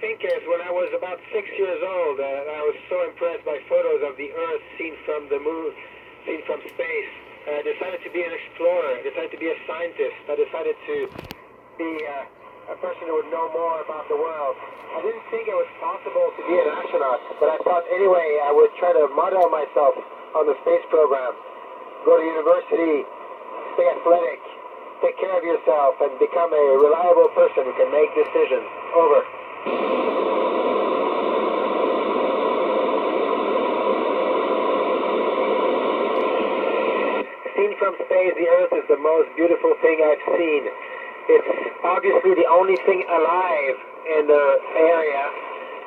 think is when I was about six years old, uh, I was so impressed by photos of the Earth seen from the moon, seen from space. I decided to be an explorer. I decided to be a scientist. I decided to be uh, a person who would know more about the world. I didn't think it was possible to be an astronaut, but I thought anyway I would try to model myself on the space program. Go to university, stay athletic, take care of yourself, and become a reliable person who can make decisions. Over. Seen from space, the Earth is the most beautiful thing I've seen. It's obviously the only thing alive in the area.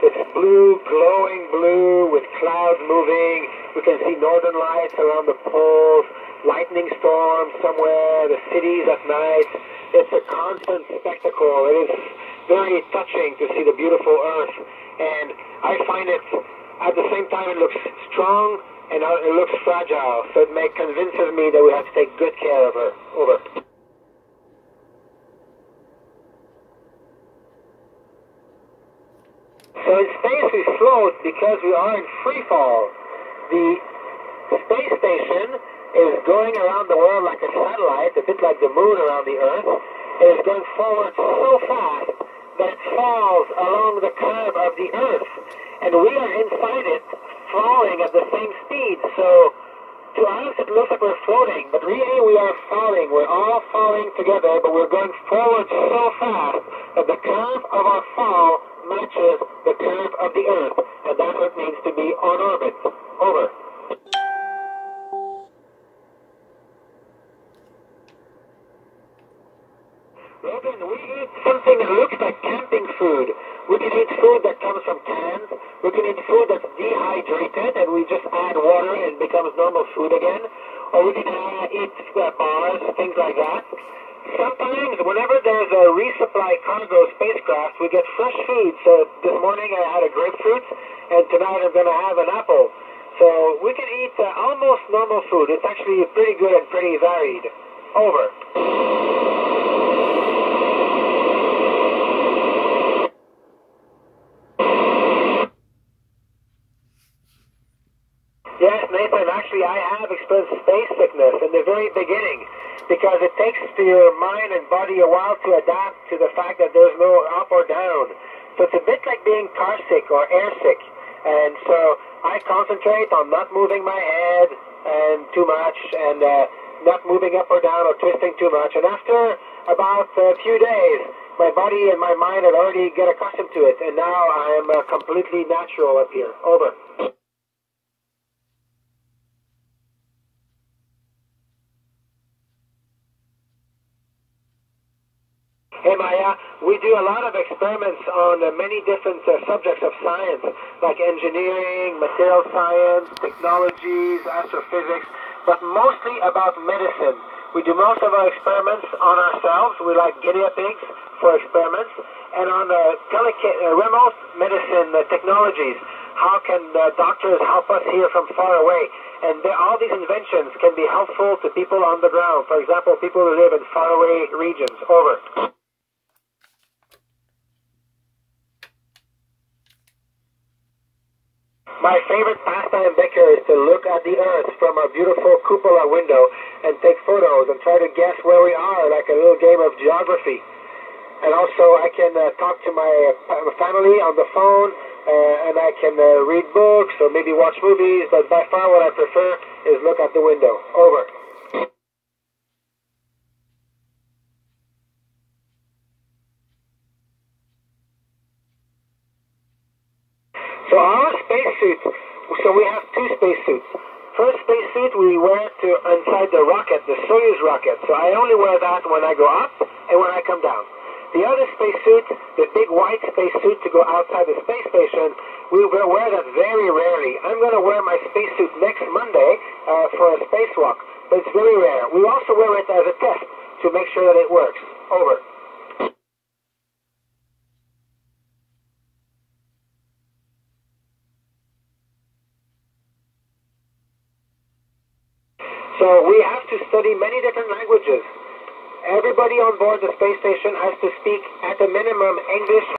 It's blue, glowing blue, with clouds moving. We can see northern lights around the poles, lightning storms somewhere, the cities at night. It's a constant spectacle. It is very touching to see the beautiful Earth. And I find it, at the same time, it looks strong and uh, it looks fragile. So it may convinces me that we have to take good care of her. Over. So in space we float because we are in free fall. The space station is going around the world like a satellite, a bit like the moon around the Earth. It is going forward so fast that it falls along the curve of the Earth. And we are inside it, falling at the same speed. So to us it looks like we're floating, but really we are falling. We're all falling together, but we're going forward so fast that the curve of our fall matches the curve of the Earth. And that's what means to be on orbit. Over. Logan, we eat something that looks like camping food. We can eat food that comes from cans. We can eat food that's dehydrated and we just add water and it becomes normal food again. Or we can uh, eat uh, bars, things like that. Sometimes, whenever there's a resupply cargo spacecraft, we get fresh food. So this morning I had a grapefruit, and tonight I'm going to have an apple. So we can eat uh, almost normal food. It's actually pretty good and pretty varied. Over. Actually I have experienced space sickness in the very beginning because it takes to your mind and body a while to adapt to the fact that there's no up or down. So it's a bit like being car sick or air sick. And so I concentrate on not moving my head and too much and uh, not moving up or down or twisting too much. And after about a few days, my body and my mind had already get accustomed to it. And now I'm uh, completely natural up here. Over. Hey Maya, we do a lot of experiments on uh, many different uh, subjects of science, like engineering, material science, technologies, astrophysics, but mostly about medicine. We do most of our experiments on ourselves. We like guinea pigs for experiments, and on uh, uh, remote medicine uh, technologies. How can doctors help us here from far away? And there, all these inventions can be helpful to people on the ground. For example, people who live in faraway regions. Over. My favorite pastime, Becker, is to look at the Earth from a beautiful cupola window and take photos and try to guess where we are, like a little game of geography. And also, I can uh, talk to my uh, family on the phone, uh, and I can uh, read books or maybe watch movies. But by far, what I prefer is look out the window. Over. So our spacesuits, so we have two spacesuits. First spacesuit we wear to inside the rocket, the Soyuz rocket. So I only wear that when I go up and when I come down. The other spacesuit, the big white spacesuit to go outside the space station, we wear that very rarely. I'm going to wear my spacesuit next Monday uh, for a spacewalk, but it's very rare. We also wear it as a test to make sure that it works. Over. So we have to study many different languages. Everybody on board the space station has to speak at a minimum English,